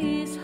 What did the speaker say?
place